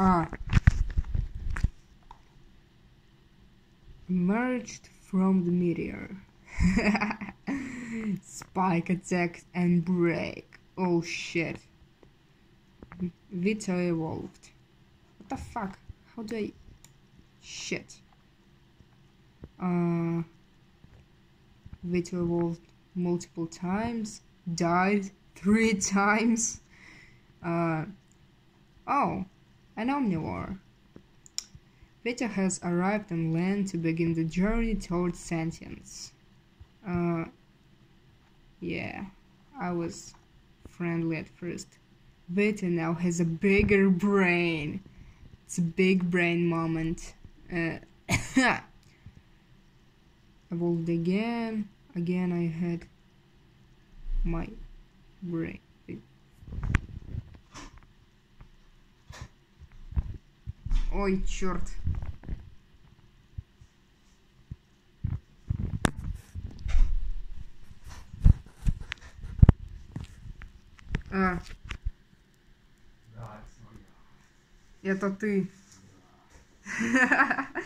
А. Emerged from the meteor. Spike attack and break. Oh shit. Vita evolved. What the fuck? How do I... Shit. Uh... Vita evolved multiple times. Died three times. Uh... Oh, an omnivore. Vita has arrived on land to begin the journey towards sentience. Uh, yeah, I was friendly at first. Vita now has a bigger brain. It's a big brain moment. Uh, evolved again. Again, I had my brain. Ой, черт. А, Да, это ты.